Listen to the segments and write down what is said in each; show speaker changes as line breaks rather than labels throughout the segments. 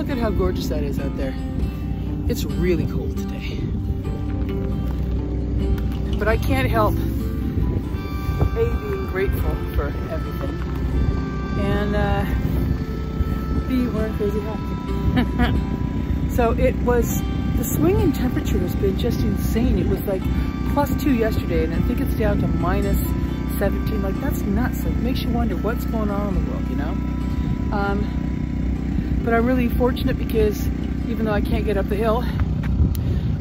look at how gorgeous that is out there. It's really cold today. But I can't help A, being grateful for everything, and uh, B, wearing crazy hats. so it was, the swing in temperature has been just insane. It was like plus two yesterday, and I think it's down to minus 17. Like, that's nuts. It makes you wonder what's going on in the world, you know? Um, but I'm really fortunate because even though I can't get up the hill,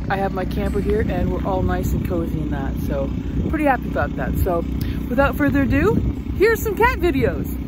I have my camper here and we're all nice and cozy in that. So pretty happy about that. So without further ado, here's some cat videos.